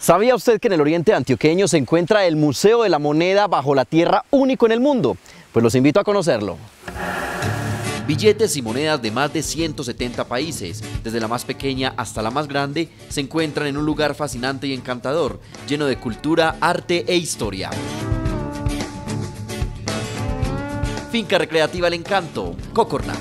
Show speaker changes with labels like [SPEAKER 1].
[SPEAKER 1] ¿Sabía usted que en el oriente antioqueño se encuentra el Museo de la Moneda bajo la tierra único en el mundo? Pues los invito a conocerlo. Billetes y monedas de más de 170 países, desde la más pequeña hasta la más grande, se encuentran en un lugar fascinante y encantador, lleno de cultura, arte e historia. Finca Recreativa El Encanto, Cocorna.